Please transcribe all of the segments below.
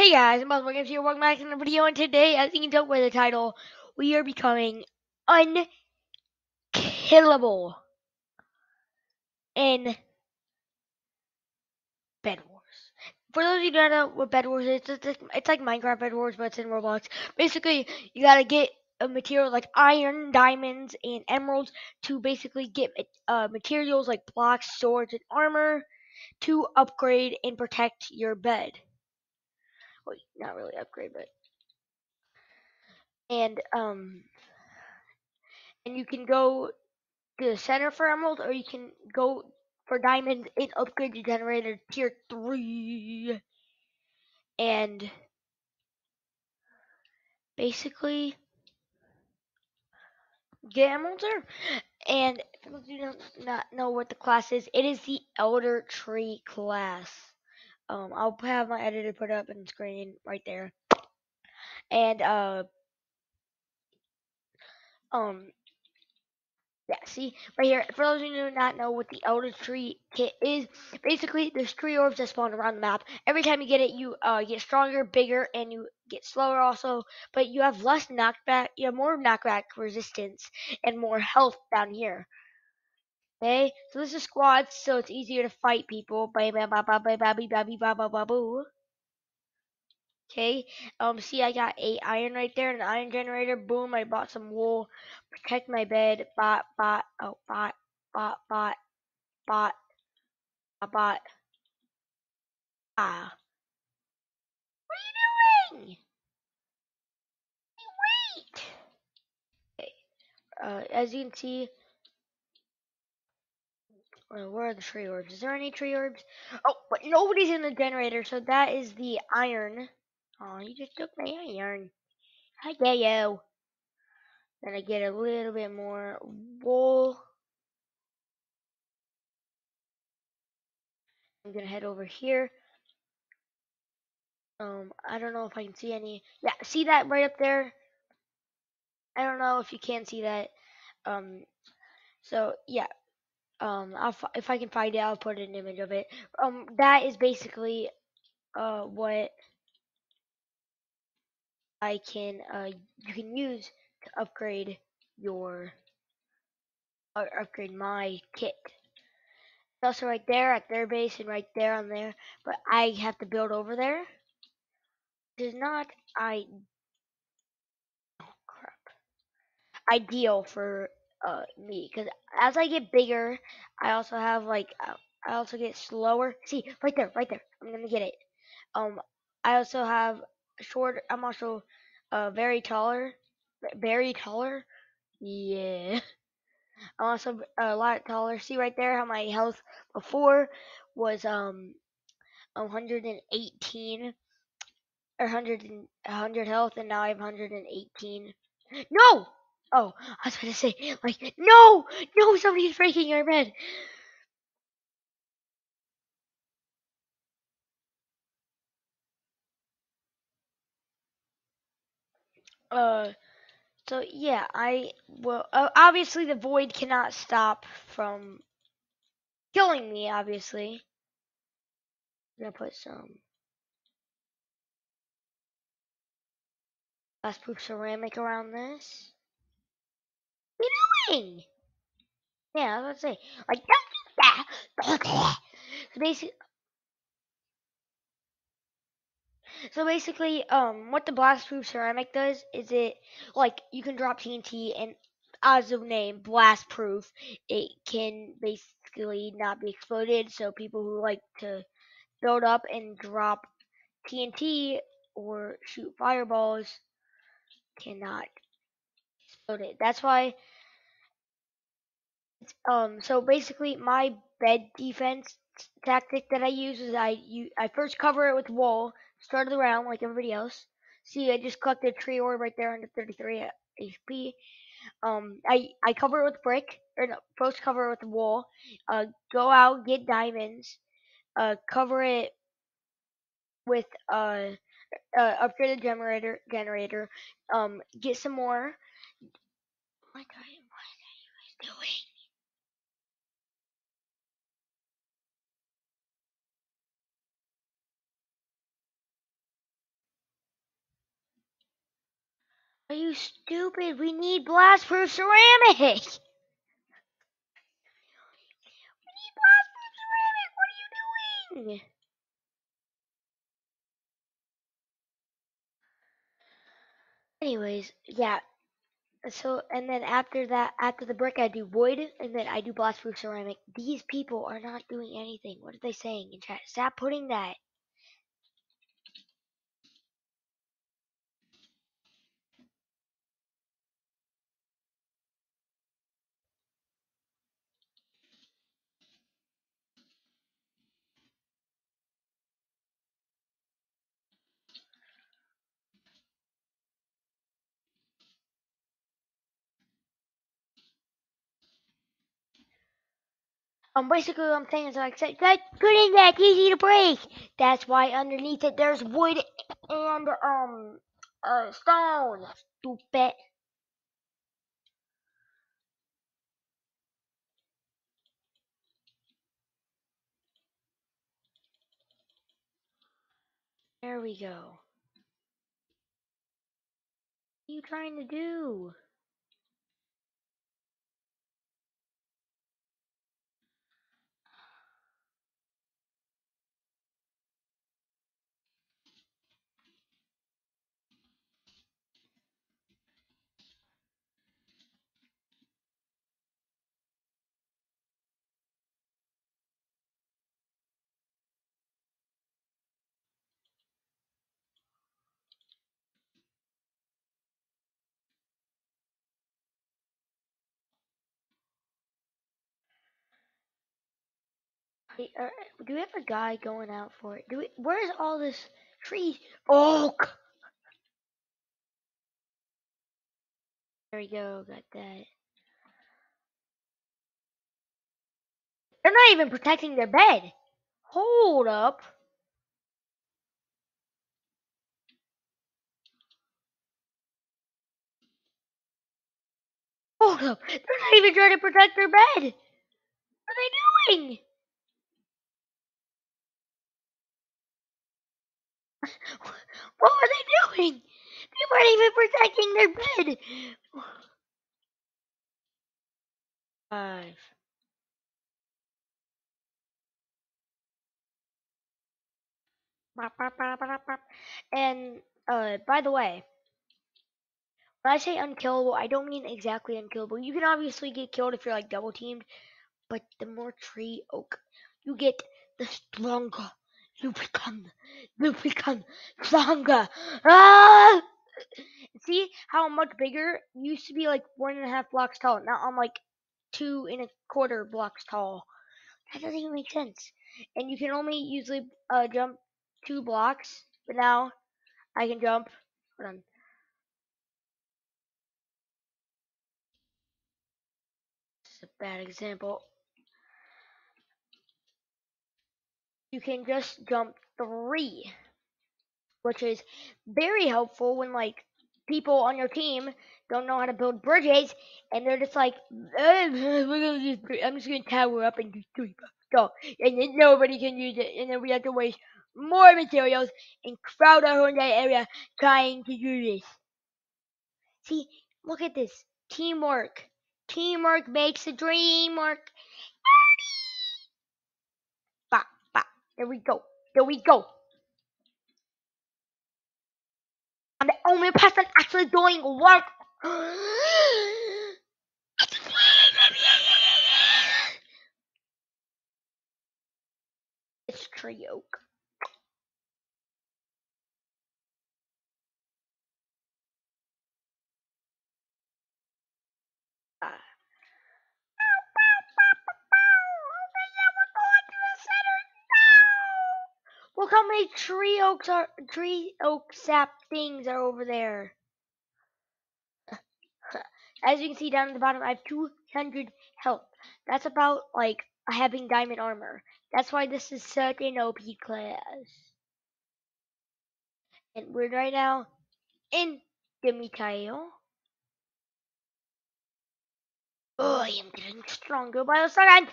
Hey guys, I'm MC here. Welcome back to the video, and today, as you can tell by the title, we are becoming unkillable in Bed Wars. For those of you who don't know what Bed Wars is, it's, it's, it's like Minecraft Bed Wars, but it's in Roblox. Basically, you gotta get a material like iron, diamonds, and emeralds to basically get uh, materials like blocks, swords, and armor to upgrade and protect your bed not really upgrade, but and um, and you can go to the center for emerald, or you can go for diamonds and upgrade your generator tier three, and basically get emeralds there. And of you do not know what the class is, it is the Elder Tree class. Um, I'll have my editor put up on screen right there. And uh, um, yeah, see right here. For those of you who do not know what the Elder Tree kit is, basically there's tree orbs that spawn around the map. Every time you get it, you uh, get stronger, bigger, and you get slower also. But you have less knockback. You have more knockback resistance and more health down here. Okay, so this is squads, so it's easier to fight people. Okay, um, see, I got eight iron right there, an iron generator. Boom, I bought some wool. Protect my bed. Bot, bot, oh, bot, bot, bot, bot, bot. Ah. What are you doing? Wait! Okay. Uh, as you can see, where are the tree orbs? Is there any tree orbs? Oh, but nobody's in the generator, so that is the iron. Oh, you just took my iron. Hi, get you. Then I get a little bit more wool. I'm gonna head over here. Um, I don't know if I can see any. Yeah, see that right up there? I don't know if you can see that. Um, so yeah. Um, if I can find it, I'll put an image of it. Um, that is basically uh what I can uh, you can use to upgrade your or upgrade my kit. It's also right there at their base and right there on there, but I have to build over there. It is not I oh crap ideal for uh me because as I get bigger, I also have like uh, I also get slower. See right there, right there. I'm gonna get it. Um, I also have short. I'm also uh very taller, very taller. Yeah. I'm also a lot taller. See right there how my health before was um 118 or 100 and 100 health, and now I have 118. No. Oh, I was gonna say like no, no, somebody's breaking our bed. Uh, so yeah, I well uh, obviously the void cannot stop from killing me. Obviously, I'm gonna put some blast proof ceramic around this. You doing? Yeah, I was gonna say like don't do that. So basically. So basically, um, what the blast proof ceramic does is it like you can drop TNT and as of name, blast proof, it can basically not be exploded. So people who like to build up and drop TNT or shoot fireballs cannot explode it. That's why. It's um. So basically, my bed defense tactic that I use is I you I first cover it with wool start of the round like everybody else. See, I just collected a tree orb right there under 33 HP. Um, I I cover it with brick or no, first cover it with wool. Uh, go out get diamonds. Uh, cover it with uh, uh upgrade the generator generator. Um, get some more. What kind of are you guys doing? Are you stupid? We need blast proof ceramic! We need blast proof ceramic! What are you doing? Anyways, yeah, so and then after that, after the brick, I do wood, and then I do blast proof ceramic. These people are not doing anything. What are they saying in chat? Stop putting that. Um, basically what I'm saying is like, that putting that easy to break. That's why underneath it there's wood and um uh stone. Stupid. There we go. What are you trying to do? Uh, do we have a guy going out for it? Do we? Where's all this trees? Oak. There we go. Got that. They're not even protecting their bed. Hold up. Hold up. They're not even trying to protect their bed. What are they doing? What were they doing? They weren't even protecting their bed. Five. And uh, by the way, when I say unkillable, I don't mean exactly unkillable. You can obviously get killed if you're like double teamed, but the more tree oak you get, the stronger you become. You become stronger. Ah! See how much bigger? Used to be like one and a half blocks tall. Now I'm like two and a quarter blocks tall. That doesn't even make sense. And you can only usually uh, jump two blocks, but now I can jump. Hold on. This is a bad example. You can just jump three, which is very helpful when like people on your team don't know how to build bridges, and they're just like, I'm just gonna tower up and do three stuff, and then nobody can use it, and then we have to waste more materials and crowd our whole area trying to do this. See, look at this teamwork. Teamwork makes the dream work. Bah, bah. There we go. There we go. I'm the only person actually doing work. it's tree Look how many tree oaks are tree oak sap things are over there. As you can see down at the bottom, I have 200 health. That's about like having diamond armor. That's why this is such an OP class. And we're right now in Demitile. Oh, I am getting stronger by the second.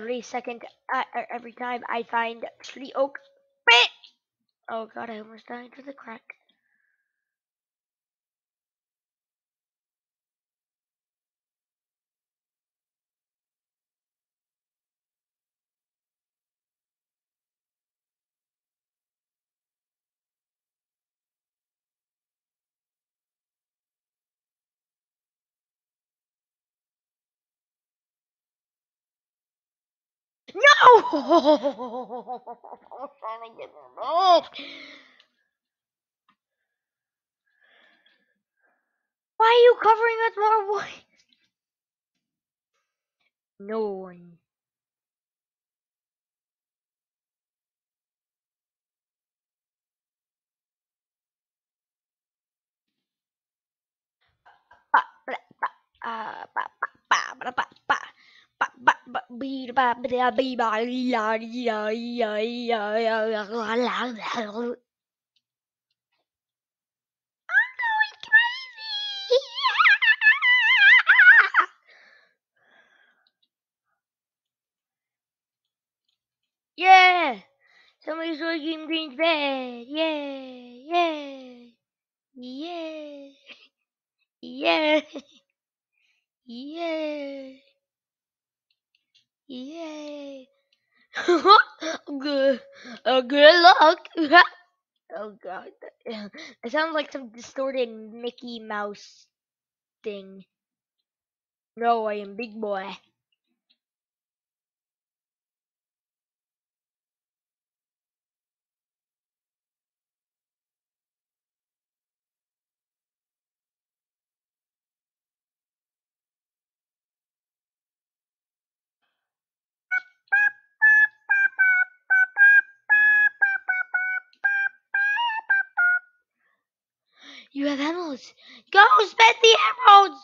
Three second uh, every time I find tree oak. Oh god, I almost died to the crack. No! I'm trying to get. Why are you covering us more? No one. Ah, ba, ba, ba, ba, ba, ba. Ba, I'm going crazy. yeah. Somebody's looking Green's bed. Yeah. Yeah. Yeah. Yeah. Yeah. Yay! good. Uh, good luck. oh god. It sounds like some distorted Mickey Mouse thing. No, I am big boy. You have emeralds. Go spend the emeralds.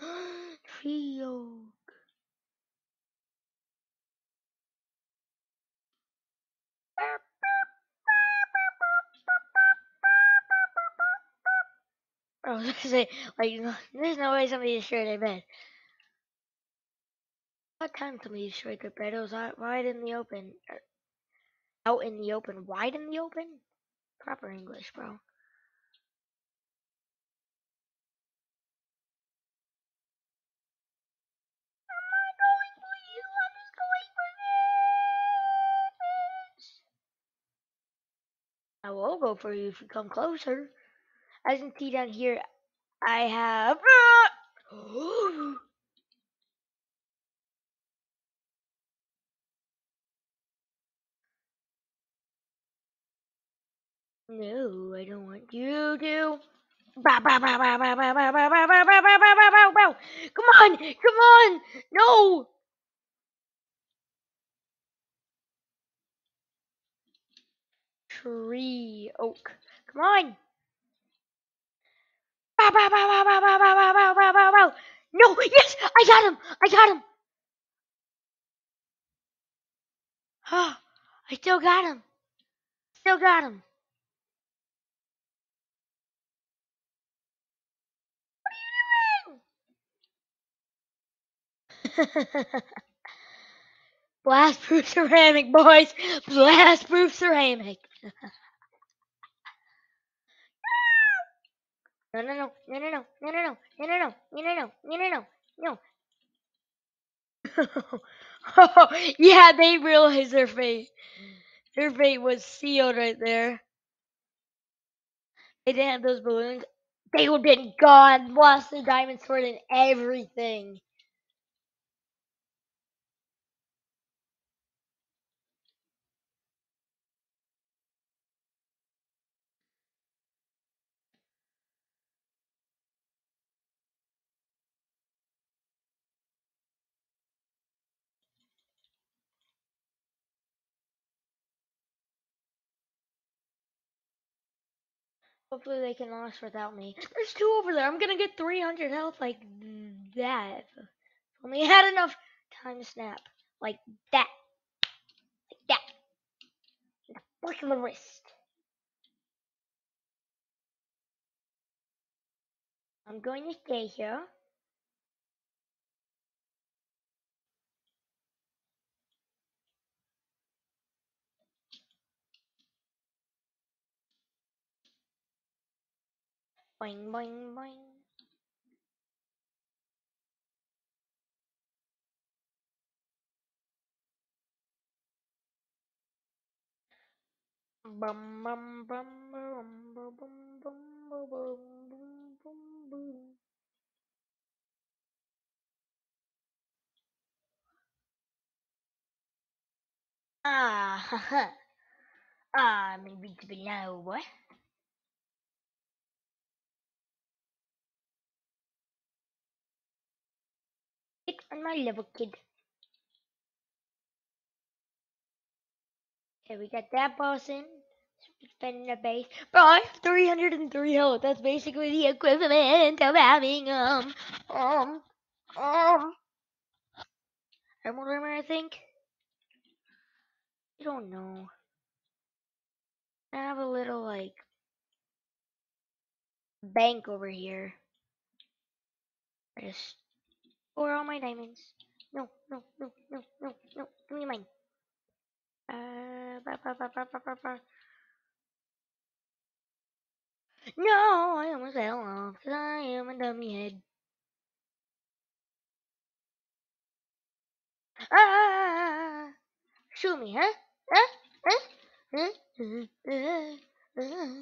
Trio. I was gonna say, like, there's no way somebody destroyed their bed. What time somebody destroyed their bed? It was wide in the open. Out in the open. Wide in the open? Proper English, bro. I will go for you if you come closer. As you can see down here, I have. No, I don't want you to. Bow, bow, bow, bow, bow, bow, bow, bow, bow, bow, bow, bow, bow, bow, bow, bow. Come on, come on. No. Tree oak. Come on. Bow, bow, bow, bow, bow, bow, bow, bow, bow, bow, bow, bow. No, yes, I got him. I got him. Ah, I still got him. Still got him. What are you doing? Blast proof ceramic, boys. Blast proof ceramic. No, no, no, no, no, no, no, no, no, no, no, no, no, no, no, no, no. Oh, yeah, they realized their fate. Their fate was sealed right there. They didn't have those balloons. They would have been gone, lost the diamond sword and everything. Hopefully they can last without me. There's two over there. I'm gonna get 300 health like that. If only I had enough time to snap. Like that. Like that. The flick the wrist. I'm going to stay here. Boing, boing, boing. Bum, bum, bum, bum, bum, bum, bum, bum, bum, bum, bum. Ah, haha. Ah, I'm invincible now, boy. My level, kid. Okay, we got that boss in. Defending the base. Bro, I have 303 health. That's basically the equivalent of having, um, um, um, Emerald Armor, I think. I don't know. I have a little, like, bank over here. I just store all my diamonds. No, no, no, no, no, no. Give me mine. Uh, ba, ba, ba, ba, ba, ba, ba. No, I almost fell off because I am a dummy head. Ah! Shoot me, huh? Huh? Huh? Huh? Uh, uh, uh,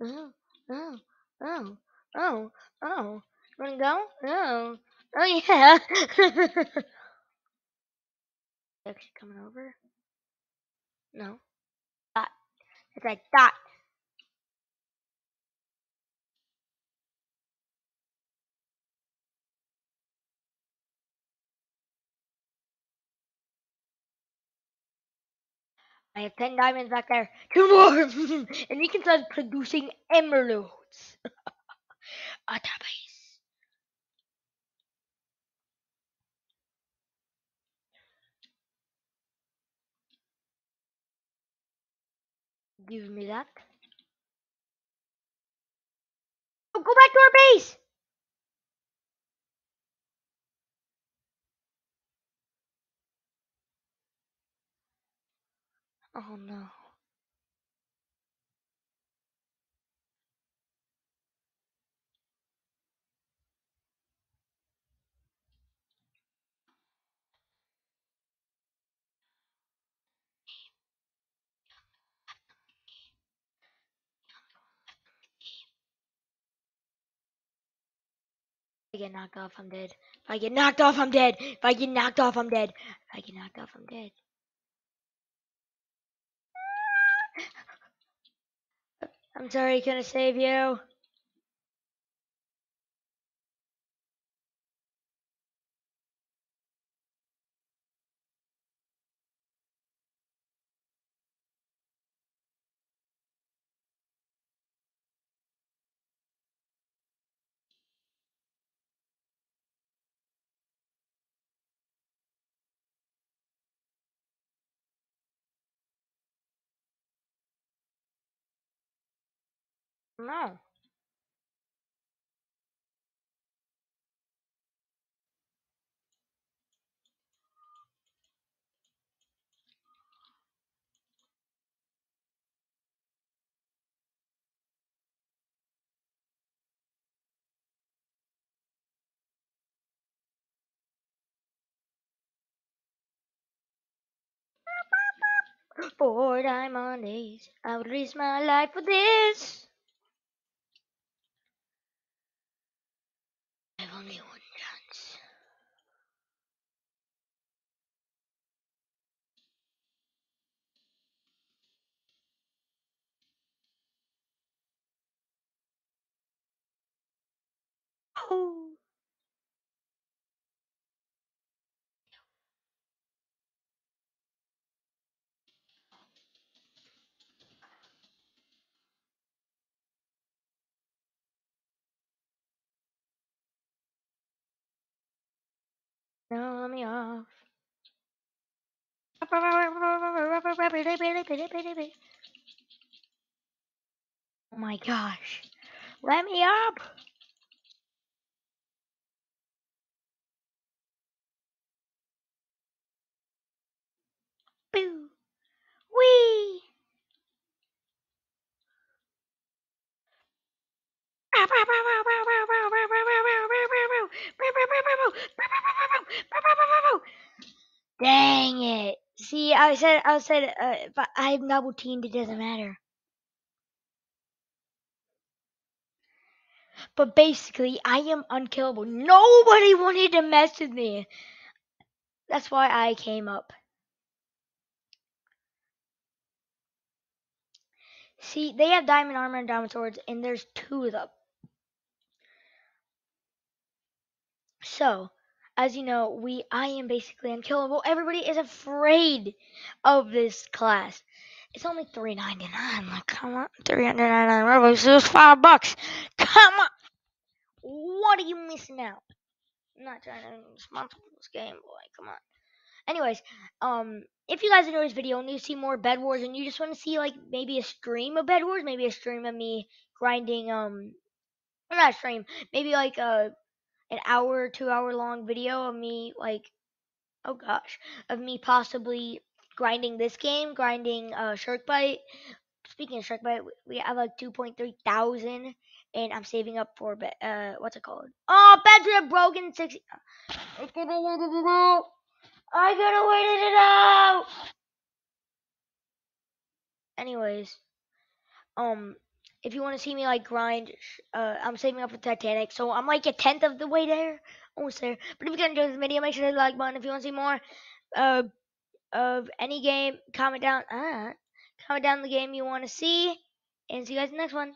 oh, oh, oh, oh, oh. Wanna go? Oh, oh yeah. Actually coming over? No. Dot. It's like dot. I have 10 diamonds back there. Two more! and you can start producing emeralds. A database. Give me that. Oh, go back to our base! Oh no. If I get knocked off, I'm dead. If I get knocked off, I'm dead. If I get knocked off, I'm dead. If I get knocked off, I'm dead. I'm sorry, I save you? No. Four diamond days. I would risk my life for this. I have only one chance. Oh. No, let me off. Oh my gosh. Let me up. Boo. Wee. Dang it. See, I said, I said, uh, if I, have double teamed, it doesn't matter. But basically, I am unkillable. Nobody wanted to mess with me. That's why I came up. See, they have diamond armor and diamond swords, and there's two of them. So, as you know, we I am basically unkillable. Everybody is afraid of this class. It's only three ninety nine. Like, come on, three hundred ninety nine robux. It was five bucks. Come on. What are you missing out? I'm not trying to sponsor this game, boy. Come on. Anyways, um, if you guys enjoyed this video and you see more Bed Wars and you just want to see like maybe a stream of Bed Wars, maybe a stream of me grinding, um, not stream, maybe like a an hour, two hour long video of me like, oh gosh, of me possibly grinding this game, grinding uh Shark Bite. Speaking of Shark Bite, we have like 2.3 thousand, and I'm saving up for be- uh what's it called? Oh, Bedroom Broken 60. I could have waited it out. I it out. Anyways, um, if you want to see me like grind, uh, I'm saving up for Titanic, so I'm like a tenth of the way there, almost there. But if you guys enjoyed this video, make sure to hit the like button. If you want to see more, uh, of any game, comment down, uh, comment down the game you want to see, and see you guys in the next one.